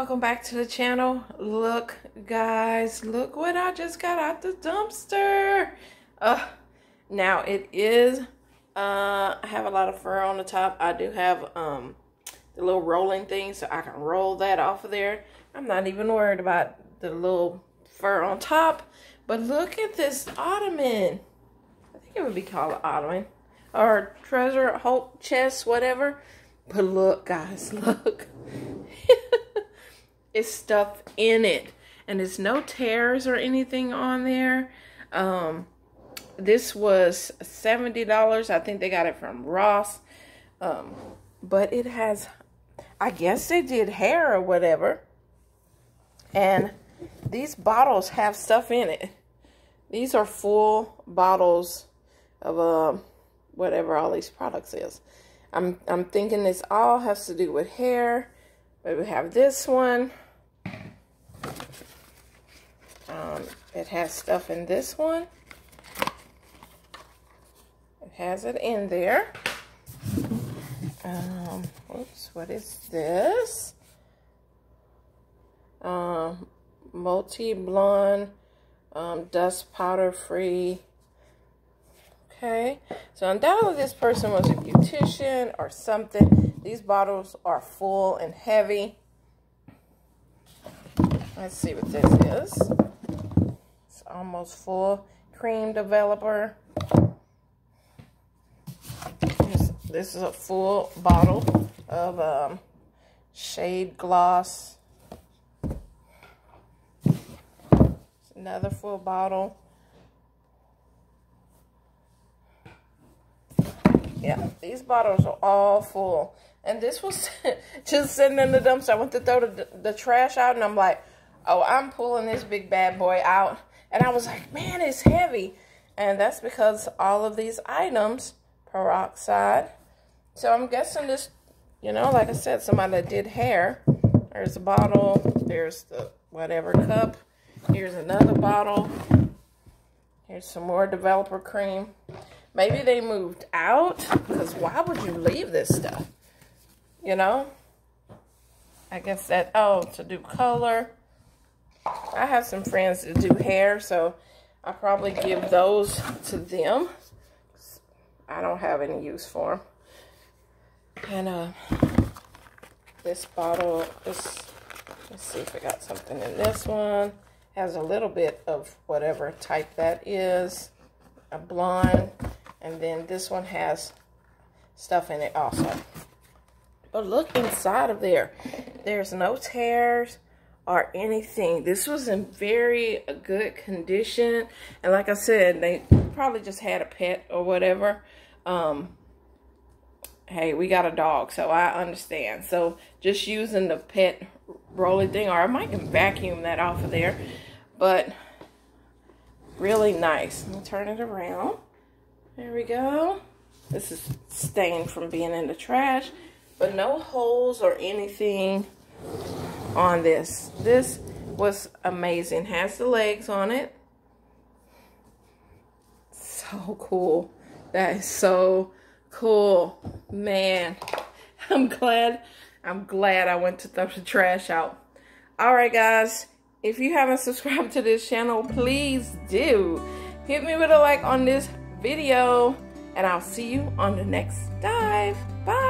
welcome back to the channel. Look, guys, look what I just got out the dumpster. Uh, now it is, uh, I have a lot of fur on the top. I do have, um, the little rolling thing so I can roll that off of there. I'm not even worried about the little fur on top. But look at this ottoman. I think it would be called an ottoman. Or treasure, hope, chest, whatever. But look, guys, look. It's stuff in it. And there's no tears or anything on there. Um, this was $70. I think they got it from Ross. Um, but it has, I guess they did hair or whatever. And these bottles have stuff in it. These are full bottles of uh, whatever all these products is. I'm, I'm thinking this all has to do with hair. But we have this one. Um, it has stuff in this one. It has it in there. Um, whoops, what is this? Um, multi-blonde, um, dust powder free. Okay, so undoubtedly this person was a beautician or something. These bottles are full and heavy. Let's see what this is. It's almost full. Cream developer. This is a full bottle of um, shade gloss. Another full bottle. Yeah, these bottles are all full. And this was just sitting in the dumpster. I went to throw the, the trash out, and I'm like, oh, I'm pulling this big bad boy out. And I was like, man, it's heavy. And that's because all of these items, peroxide. So I'm guessing this, you know, like I said, somebody that did hair. There's a bottle. There's the whatever cup. Here's another bottle. Here's some more developer cream. Maybe they moved out because why would you leave this stuff? You know? I guess that, oh, to do color. I have some friends that do hair, so I'll probably give those to them. I don't have any use for them. And uh, this bottle, this, let's see if I got something in this one. Has a little bit of whatever type that is. A blonde. And then this one has stuff in it also. But look inside of there. There's no tears or anything. This was in very good condition. And like I said, they probably just had a pet or whatever. Um, hey, we got a dog, so I understand. So just using the pet rolling thing, or I might can vacuum that off of there. But really nice. Let me turn it around. There we go. This is stained from being in the trash, but no holes or anything on this. This was amazing. Has the legs on it. So cool. That is so cool. Man, I'm glad. I'm glad I went to throw the trash out. All right, guys. If you haven't subscribed to this channel, please do. Hit me with a like on this video. And I'll see you on the next dive. Bye.